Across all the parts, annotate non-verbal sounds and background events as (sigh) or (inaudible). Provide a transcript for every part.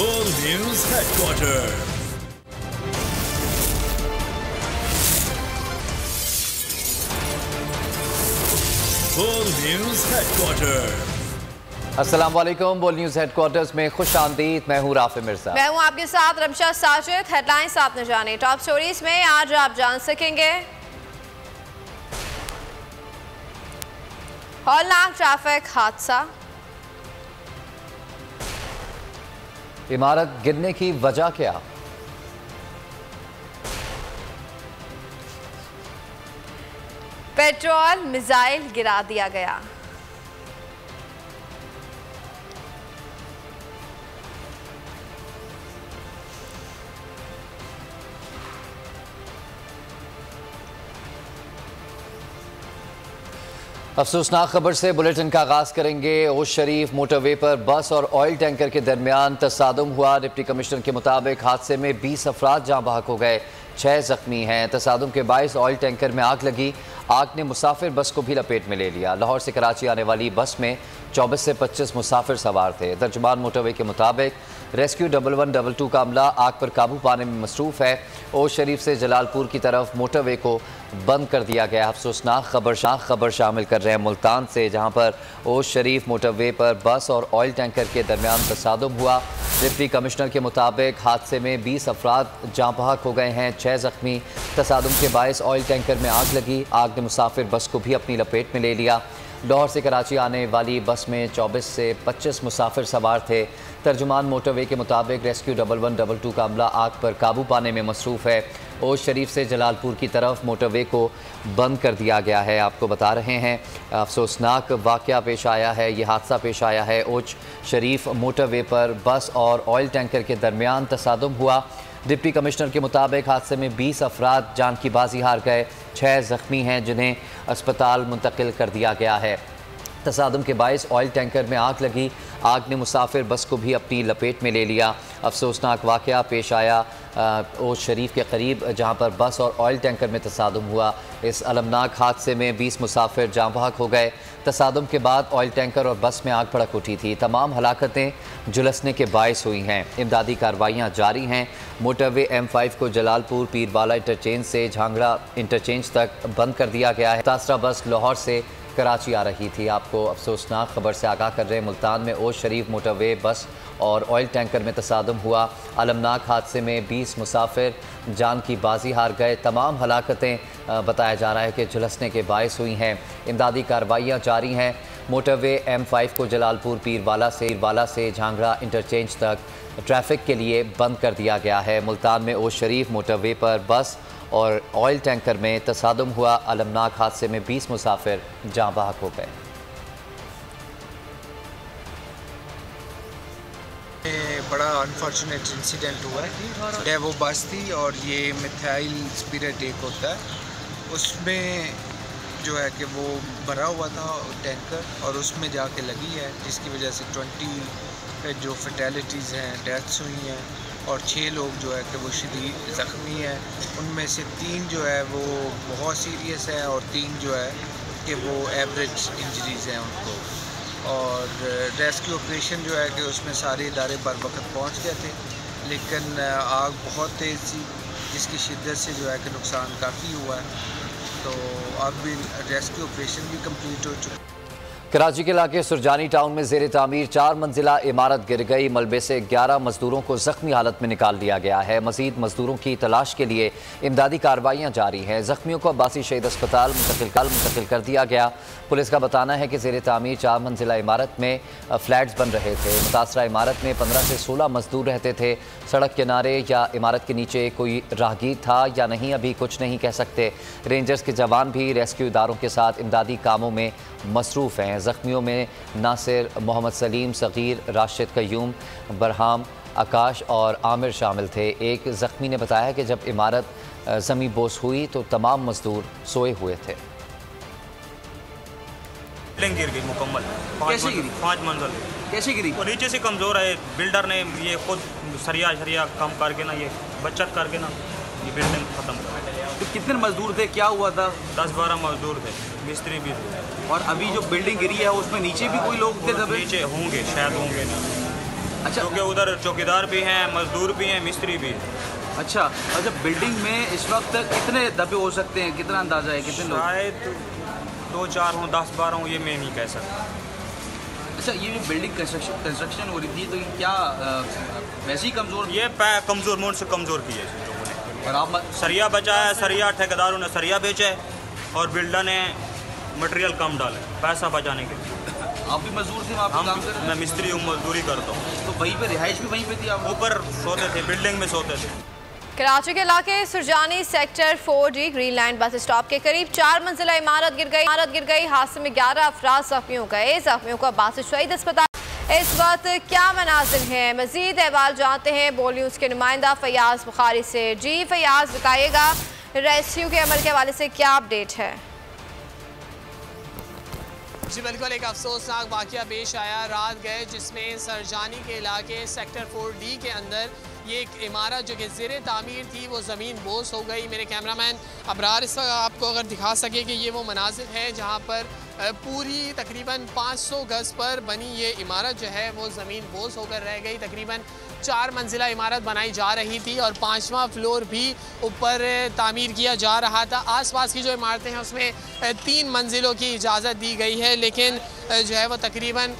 Full News Headquarters. Full News Headquarters. अस्सलाम वालेकुम बोल न्यूज़ हेडक्वार्टर्स में खुश आमदीद। मैं हूँ राफे मिर्ज़ा। मैं हूँ आपके साथ रमशा साजिद। हेडलाइंस आपने जाने। टॉप स्टोरीज में आज आप जान सकेंगे। हॉलनाक ट्रैफ़िक हादसा। इमारत गिरने की वजह क्या? पेट्रोल मिसाइल गिरा दिया गया। अफसोसनाक खबर से बुलेटिन का आगाज़ करेंगे। ओश शरीफ मोटरवे पर बस और ऑयल टैंकर के दरमियान तसादम हुआ। डिप्टी कमिश्नर के मुताबिक हादसे में 20 अफराद जहाँ बहक हो गए। छः जख्मी हैं। तसादम के बायस ऑयल टैंकर में आग लगी। आग ने मुसाफिर बस को भी लपेट में ले लिया। लाहौर से कराची आने वाली बस में 24 से 25 मुसाफिर सवार थे। तर्जमान मोटरवे के मुताबिक rescue double one double two का अमला आग पर काबू पाने में मसरूफ़ है। ओश शरीफ से जलालपुर की तरफ़ मोटरवे को बंद कर दिया गया। अफसोसनाक खबर शाख खबर शामिल कर रहे हैं मुल्तान से, जहाँ पर ओश शरीफ मोटरवे पर बस और ऑयल टैंकर के दरमियान तसादम हुआ। डिप्टी कमिश्नर के मुताबिक हादसे में 20 अफराद जाँ बहक हो गए हैं। छः जख्मी तसादम के बायस ऑयल टैंकर में आग लगी। आग ने मुसाफिर बस को भी अपनी लपेट में ले लिया। लाहौर से कराची आने वाली बस में 24 से 25 मुसाफिर सवार थे। तर्जुमान मोटरवे के मुताबिक rescue double one double two का अमला आग पर काबू पाने में मसरूफ़ है। ओज शरीफ से जलालपुर की तरफ़ मोटरवे को बंद कर दिया गया है। आपको बता रहे हैं, अफसोसनाक वाक़ पेश आया है, ये हादसा पेश आया है। ओज शरीफ मोटरवे पर बस और ऑयल टैंकर के दरमियान तसादम हुआ। डिप्टी कमिश्नर के मुताबिक हादसे में 20 अफराद जान की बाजी हार गए। छः ज़ख्मी हैं जिन्हें अस्पताल मुंतकिल कर दिया गया है। तसादम के बायस ऑयल टैंकर में आग लगी। आग ने मुसाफिर बस को भी अपनी लपेट में ले लिया। अफसोसनाक वाक़ पेश आया ओ शरीफ के करीब, जहाँ पर बस और ऑयल टैंकर में तसादम हुआ। इस अलमनाक हादसे में 20 मुसाफिर जाँ बहक हो गए। तसादम के बाद ऑयल टैंकर और बस में आग भड़क उठी थी। तमाम हलाकतें जुलसने के बायस हुई हैं। इमदादी कार्रवाइयाँ जारी हैं। मोटरवे एम फाइव को जलालपुर, पीरवाला इंटरचेंज से झांगड़ा इंटरचेंज तक बंद कर दिया गया है। तासरा बस लाहौर से कराची आ रही थी। आपको अफसोसनाक खबर से आगाह कर रहे हैं मुल्तान में ओज शरीफ मोटरवे बस और ऑयल टैंकर में तसादम हुआ। अलमनाक हादसे में 20 मुसाफिर जान की बाजी हार गए। तमाम हलाकतें बताया जा रहा है कि झुलसने के बायस हुई हैं। इमदादी कार्रवाइयाँ जारी हैं। मोटरवे एम फाइव को जलालपुर, पीरवाला से पीरवाला से झांगड़ा इंटरचेंज तक ट्रैफ़िक के लिए बंद कर दिया गया है। मुल्तान में ओज शरीफ मोटरवे पर बस और ऑयल टैंकर में तसादम हुआ। अलमनाक हादसे में 20 मुसाफिर जाँ बहक हो गए। बड़ा अनफॉर्चुनेट इंसिडेंट हुआ है है वो बस थी और ये मिथाइल स्पिरिट एक होता है, उसमें जो है कि वो भरा हुआ था टैंकर और उसमें जाके लगी है, जिसकी वजह से ट्वेंटी जो फर्टेलिटीज़ हैं डेथ्स हुई हैं और छः लोग जो है कि वो शदीद ज़ख्मी हैं। उनमें से तीन जो है वो बहुत सीरियस है और तीन जो है कि वो एवरेज इंजरीज़ हैं उनको। और रेस्क्यू ऑपरेशन जो है कि उसमें सारे इदारे बर वक्त पहुँच गए थे, लेकिन आग बहुत तेज़ थी, जिसकी शिद्दत से जो है कि नुकसान काफ़ी हुआ है। तो अब भी रेस्क्यू ऑपरेशन भी कंप्लीट हो चुका है। कराची के इलाके सुरजानी टाउन में जेर तमीर चार मंजिला इमारत गिर गई। मलबे से ग्यारह मजदूरों को जख्मी हालत में निकाल दिया गया है। मजीद मजदूरों की तलाश के लिए इमदादी कार्रवाइयाँ जारी हैं। जख्मियों को अब्बासी शहीद अस्पताल मुंतकिल कल मुंतकिल कर दिया गया। पुलिस का बताना है कि जेर तमीर चार मंजिला इमारत में फ्लैट्स बन रहे थे। मुतासरा इमारत में पंद्रह से सोलह मजदूर रहते थे। सड़क किनारे या इमारत के नीचे कोई राहगीर था या नहीं, अभी कुछ नहीं कह सकते। रेंजर्स के जवान भी रेस्क्यू इदारों के साथ इमदादी कामों में मसरूफ़ हैं। ज़ख्मियों में नासिर मोहम्मद सलीम सग़ीर राशिद कयूम बरहाम आकाश और आमिर शामिल थे। एक ज़ख्मी ने बताया कि जब इमारत ज़मी बोस हुई तो तमाम मजदूर सोए हुए थे। बिल्डिंग गिर गई मुकम्मल। कैसे गिरी? पाँच मंजिल। कैसे गिरी? और नीचे से कमज़ोर है बिल्डर ने ये खुद सरिया शरिया कम करके ना ये बचत करके ना ये बिल्डिंग ख़त्म कर तो कितने मजदूर थे क्या हुआ था? दस बारह मजदूर थे मिस्त्री भी थे। और अभी जो बिल्डिंग गिरी है उसमें नीचे भी कोई लोग थे दबे नीचे होंगे शायद होंगे अच्छा। क्योंकि उधर चौकीदार भी हैं मजदूर भी हैं मिस्त्री भी हैं। अच्छा अच्छा बिल्डिंग में इस वक्त कितने दबे हो सकते हैं? कितना अंदाज़ा है? कितने लोग? शायद दो चार हों दस बारह हों ये मैं नहीं कह सकता। अच्छा ये जो बिल्डिंग कंस्ट्रक्शन कंस्ट्रक्शन हो रही थी तो ये क्या वैसे ही कमज़ोर? ये कमज़ोर मोड़ से कमज़ोर की है आप सरिया बचाया है सरिया ठेकेदारों ने सरिया बेचा है और बिल्डर ने मटेरियल कम डाला है पैसा बचाने के लिए। (laughs) आप भी मजदूर थे वहाँ पे हम काम कर रहे मैं मिस्त्री हूँ मजदूरी करता हूँ। तो वहीं पे रिहाइश भी वहीं पे थी आप? ऊपर सोते थे बिल्डिंग में सोते थे। कराची के इलाके Surjani sector four D green line bus stop के करीब चार मंजिला इमारत गिर गई। इमारत गिर गई हादसे में ग्यारह अफराद जख्मी हो गए। जख्मियों का अब्बास शहीद अस्पताल इस वक्त क्या मनाजिर हैं? मजीद अहवाल जानते हैं, बोल न्यूज़ के नुमाइंदा फयाज बुखारी से। जी, फयाज, बताइएगा, रेस्क्यू के अमल के हवाले से क्या अपडेट है? जी, बिल्कुल, एक अफसोसनाक वाक़ पेश आया रात गए, जिसमें सरजानी के इलाके सेक्टर फोर डी के अंदर ये एक इमारत जो कि ज़ेर तामीर थी, वो ज़मीन बोस हो गई। मेरे कैमरामैन अबरार, इस वक्त आपको अगर दिखा सके कि ये वो मनाजिर है, जहाँ पर पूरी तकरीबन 500 गज़ पर बनी ये इमारत जो है, वो ज़मीन बोस होकर रह गई। तकरीबन चार मंजिला इमारत बनाई जा रही थी और पाँचवा फ्लोर भी ऊपर तामीर किया जा रहा था। आसपास की जो इमारतें हैं, उसमें तीन मंजिलों की इजाज़त दी गई है, लेकिन जो है वो तकरीबन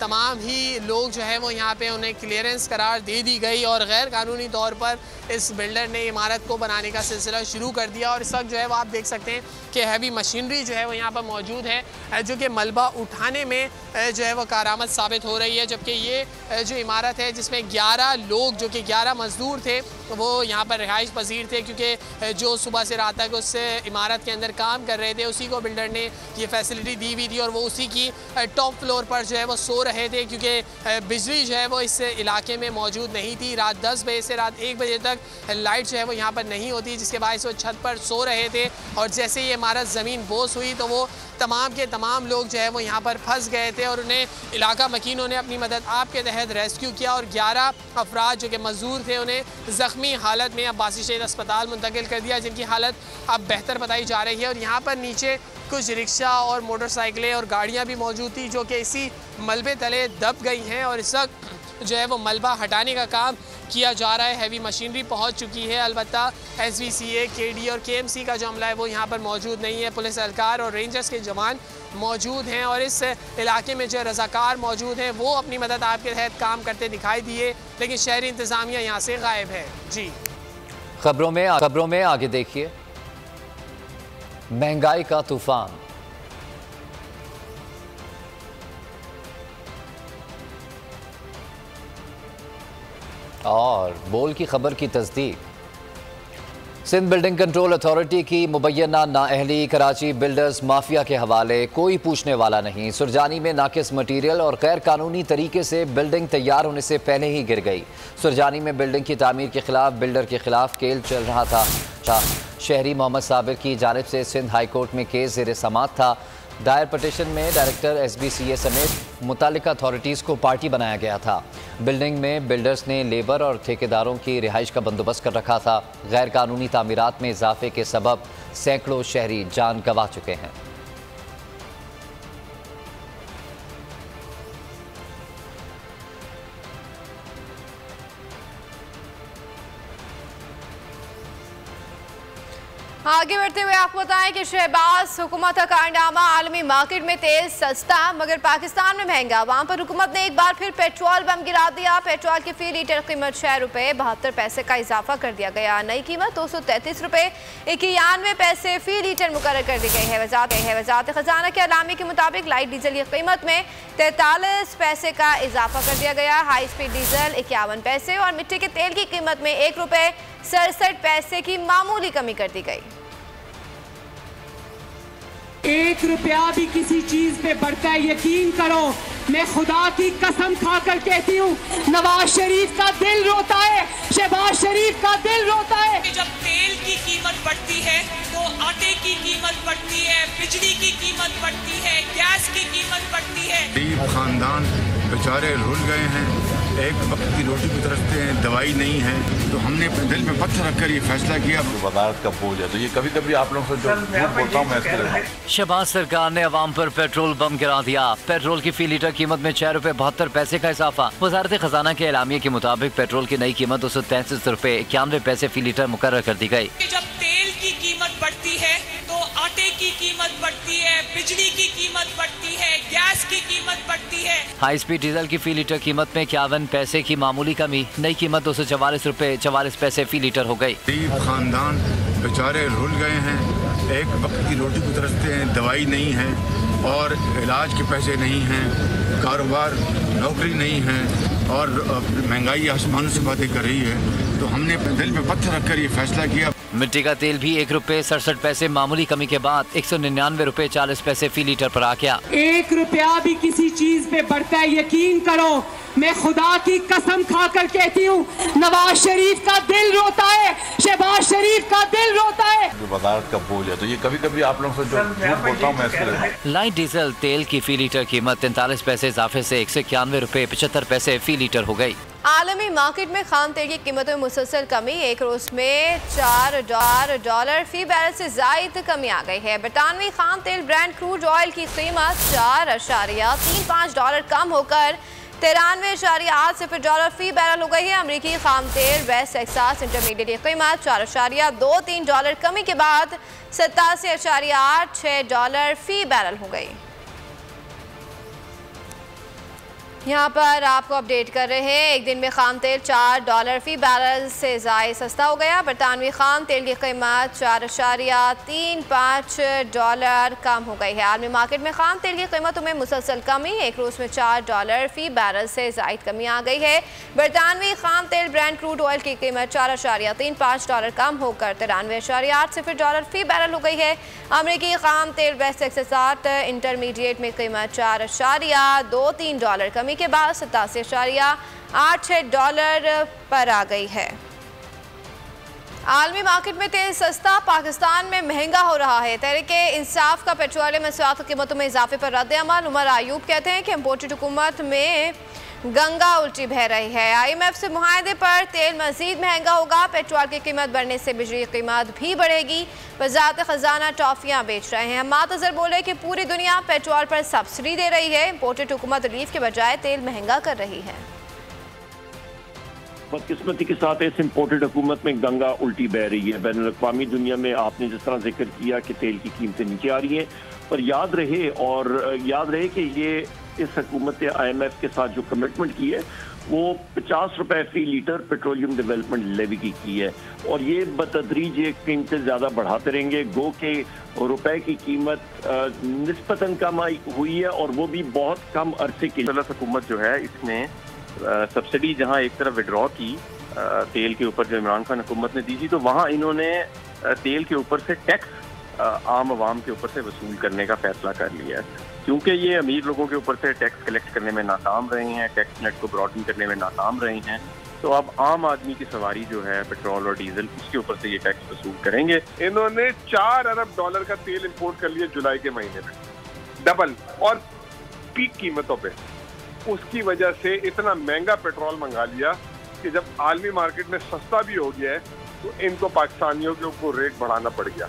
तमाम ही लोग जो है वो यहाँ पे उन्हें क्लियरेंस करार दे दी गई और गैर कानूनी तौर पर इस बिल्डर ने इमारत को बनाने का सिलसिला शुरू कर दिया और इस वक्त जो है वो आप देख सकते हैं कि हैवी मशीनरी जो है वो यहाँ पर मौजूद है जो कि मलबा उठाने में जो है वो कारामद साबित हो रही है, जबकि ये जो इमारत है जिसमें 11 लोग जो कि 11 मजदूर थे, वो यहाँ पर रिहाइश पजीर थे क्योंकि जो सुबह से रात तक उस इमारत के अंदर काम कर रहे थे, उसी को बिल्डर ने ये फैसिलिटी दी हुई थी और वो उसी की टॉप फ्लोर पर जो है वो सो रहे थे क्योंकि बिजली जो है वो इस इलाके में मौजूद नहीं थी। रात दस बजे से रात एक बजे तक लाइट जो है वो यहाँ पर नहीं होती, जिसके बायस वो छत पर सो रहे थे। और जैसे ही इमारत ज़मीन बोस हुई तो वो तमाम के तमाम लोग जो है वो यहाँ पर फंस गए थे और उन्हें इलाका मकीनों ने अपनी मदद आपके तहत रेस्क्यू किया और 11 अफराद जो कि मजदूर थे उन्हें ज़ख्मी हालत में अब्बासी शहीद अस्पताल मुंतकिल कर दिया, जिनकी हालत अब बेहतर बताई जा रही है। और यहाँ पर नीचे कुछ रिक्शा और मोटरसाइकिलें और गाड़ियाँ भी मौजूद थी, जो कि इसी मलबे तले दब गई हैं और इस वक्त जो है वो मलबा हटाने का काम किया जा रहा है। हैवी मशीनरी पहुँच चुकी है। अलबत्ता एस बी सी ए के डी और के एम सी का जो अमला है, वो यहाँ पर मौजूद नहीं है। पुलिस एहलकार और रेंजर्स के जवान मौजूद हैं और इस इलाके में जो रजाकार मौजूद हैं, वो अपनी मदद आपके तहत काम करते दिखाई दिए, लेकिन शहरी इंतज़ामिया यहाँ से गायब है। जी। खबरों में खबरों में आगे देखिए। महँगाई का तूफ़ान। और बोल की खबर की तस्दीक। सिंध बिल्डिंग कंट्रोल अथॉरिटी की मुबैना नाअहली कराची बिल्डर्स माफिया के हवाले कोई पूछने वाला नहीं। सुरजानी में नाकिस मटीरियल और गैर कानूनी तरीके से बिल्डिंग तैयार होने से पहले ही गिर गई। सुरजानी में बिल्डिंग की तामीर के खिलाफ, बिल्डर के खिलाफ केल चल रहा था। शहरी मोहम्मद साबिर की जानब से सिंध हाईकोर्ट में केस जेर समात था। दायर पटिशन में director S B C A समेत मुतल अथॉरिटीज़ को पार्टी बनाया गया था। बिल्डिंग में बिल्डर्स ने लेबर और ठेकेदारों की रिहाइश का बंदोबस्त कर रखा था। गैर कानूनी तमीरत में इजाफे के सबब सैकड़ों शहरी जान गंवा चुके हैं। आगे बढ़ते हुए आपको बताएँ कि शहबाज हुकूमत का कारनामा आलमी मार्केट में तेल सस्ता, मगर पाकिस्तान में महँगा। वहाँ पर हुकूमत ने एक बार फिर पेट्रोल बम गिरा दिया। पेट्रोल की फ़ी लीटर कीमत छह रुपए बहत्तर पैसे का इजाफा कर दिया गया। नई कीमत दो सौ तैंतीस रुपए इक्यानवे पैसे फ़ी लीटर मुकर कर दी गई है। वजात है, वजात खजाना के अलामी के मुताबिक लाइट डीजल की कीमत में तैतालीस पैसे का इजाफा कर दिया गया। हाई स्पीड डीजल इक्यावन पैसे और मिट्टी के तेल की कीमत में एक रुपए सड़सठ पैसे की मामूली कमी कर दी गई। एक रुपया भी किसी चीज़ पे बढ़ता है यकीन करो मैं खुदा की कसम खाकर कहती हूँ नवाज़ शरीफ का दिल रोता है शहबाज शरीफ का दिल रोता है। जब तेल की कीमत बढ़ती है तो आटे की कीमत बढ़ती है बिजली की कीमत बढ़ती है गैस की कीमत बढ़ती है। खानदान बेचारे रुल गए हैं एक वक्त की रोटी को तरसते हैं दवाई नहीं है तो हमने अपने दिल में पत्थर रखकर ये फैसला किया। वजारत का बोझ है तो ये कभी कभी आप लोगों से जो बोलता हूँ मैं शहबाज सरकार ने अवाम पर पेट्रोल बम गिरा दिया। पेट्रोल की फ़ी लीटर कीमत में छह रूपए बहत्तर पैसे का इजाफा। वजारत खजाना के एलामिया के मुताबिक पेट्रोल की नई कीमत दो सौ तैंतीस रूपए इक्यानवे पैसे फ़ी लीटर मुकर कर दी गई जब तेल की कीमत बढ़ती है तो की कीमत बढ़ती है बिजली की कीमत बढ़ती है गैस की कीमत बढ़ती है। हाई स्पीड डीजल की फ़ी लीटर कीमत में इक्यावन पैसे की मामूली कमी। नई कीमत दो सौ चवालीस रूपए चवालीस पैसे फ़ी लीटर हो गई गरीब खानदान बेचारे रुल गए हैं एक वक्त की रोटी को तरसते हैं दवाई नहीं है और इलाज के पैसे नहीं हैं कारोबार नौकरी नहीं है। और महँगाई आसमानों से बातें कर रही है तो हमने दिल में पत्थर रखकर ये फैसला किया। मिट्टी का तेल भी एक रुपए सड़सठ पैसे मामूली कमी के बाद एक सौ निन्यानवे रूपए चालीस पैसे फ़ी लीटर पर आ गया। एक रुपया भी किसी चीज़ पे बढ़ता है यकीन करो मैं खुदा की कसम खाकर कहती हूँ नवाज़ शरीफ का दिल रोता है शहबाज शरीफ का दिल रोता है। जो वजारत का बोझ है तो ये कभी कभी आप लोगों से जो झूठ बोलता हूँ मैं लाइट डीजल तेल की फ़ी लीटर कीमत तैंतालीस पैसे इजाफे से एक सौ इक्यानवे रूपए पचहत्तर पैसे फ़ी लीटर हो गई आलमी मार्केट में खाम तेल की कीमतों में मुसलसल कमी एक रोज में चार डॉलर डॉलर फ़ी बैरल से जायद कमी आ गई है। बरतानवी खाम तेल ब्रांड क्रूड ऑयल की कीमत चार अशारिया तीन पाँच डॉलर कम होकर तिरानवे अशारिया आठ सिफर डॉलर फ़ी बैरल हो गई है। अमरीकी खाम तेल वेस्ट एक्सास इंटरमीडिएट की कीमत चार अशारिया दो तीन डॉलर कमी के बाद सतासी अशारिया आठ छः डॉलर फ़ी बैरल हो गई। यहाँ पर आपको अपडेट कर रहे हैं, एक दिन में खाम तेल चार डॉलर फ़ी बैरल से जायद सस्ता हो गया। बरतानवी खाम तेल की कीमत चार अशारिया तीन पाँच डॉलर कम हो गई है। आलमी मार्केट में खाम तेल की कीमतों में मुसलसल कमी, एक रोज़ में चार डॉलर फ़ी बैरल से जायद कमी आ गई है। बरतानवी खाम तेल ब्रांड क्रूड ऑयल की कीमत चार अशारिया तीन पाँच डॉलर कम होकर तिरानवे अशारिया आठ सिफर डॉलर फ़ी बैरल हो गई है। अमरीकी खाम तेल वेस्ट एक्सात इंटरमीडिएट में कीमत चार अशारिया दो तीन डॉलर कमी कमी के बाद सतासी अशारिया आठ छः डॉलर पर आ गई है। आलमी मार्केट में तेल सस्ता, पाकिस्तान में महँगा हो रहा है। तहरीक इंसाफ का पेट्रोलियम मसवात कीमतों में इजाफे पर रद्द अमल। उमर आयूब कहते हैं कि इम्पोर्टेड हुकूमत में गंगा उल्टी बह रही है। आईएमएफ से मुहिदे पर तेल मजीद महँगा होगा। पेट्रोल की कीमत बढ़ने से बिजली की कीमत भी बढ़ेगी। वजारत खजाना टॉफियाँ बेच रहे हैं। हम अजहर बोले कि पूरी दुनिया पेट्रोल पर सब्सिडी दे रही है। इम्पोर्टेड हुकूमत रिलीफ के बजाय तेल महँगा कर रही है। बदकिस्मती के साथ इस इम्पोर्टेड हुकूमत में गंगा उल्टी बह रही है। बैन अवी दुनिया में आपने जिस तरह ज़िक्र किया कि तेल की कीमतें नीचे आ रही हैं, पर याद रहे और याद रहे कि ये इस हकूमत ने आई एम एफ़ के साथ जो कमिटमेंट की है, वो पचास रुपए फ़ी लीटर पेट्रोलियम डेवलपमेंट लेवी की की है। और ये बतदरीज ये कीमतें ज़्यादा बढ़ाते रहेंगे। गो के रुपए की कीमत नस्बता कम आई हुई है और वो भी बहुत कम अरसे की हुकूमत जो है, इसने सब्सिडी जहाँ एक तरफ़ विड्रॉ की तेल के ऊपर जो इमरान खान हुकूमत ने दी थी तो वहाँ इन्होंने तेल के ऊपर से टैक्स आम आवाम के ऊपर से वसूल करने का फैसला कर लिया है। क्योंकि ये अमीर लोगों के ऊपर से टैक्स कलेक्ट करने में नाकाम रहे हैं टैक्स नेट को ब्रॉडन करने में नाकाम रहे हैं। तो अब आम आदमी की सवारी जो है पेट्रोल और डीजल उसके ऊपर से ये टैक्स वसूल करेंगे। इन्होंने चार अरब डॉलर का तेल इंपोर्ट कर लिया जुलाई के महीने में। डबल और पीक कीमतों पे। उसकी वजह से इतना महँगा पेट्रोल मंगा लिया कि जब आलमी मार्केट में सस्ता भी हो गया है तो इनको पाकिस्तानियों के ऊपर रेट बढ़ाना पड़ गया।